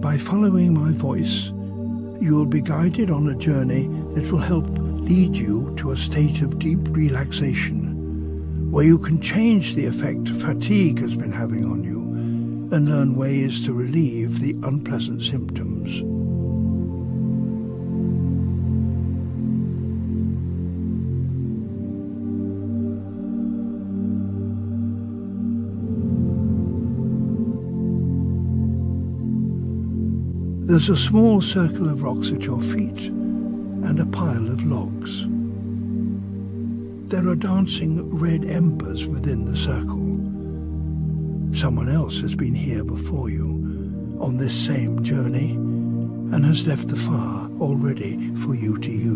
By following my voice, you will be guided on a journey that will help lead you to a state of deep relaxation, where you can change the effect fatigue has been having on you and learn ways to relieve the unpleasant symptoms. There's a small circle of rocks at your feet and a pile of logs. There are dancing red embers within the circle. Someone else has been here before you on this same journey and has left the fire already for you to use.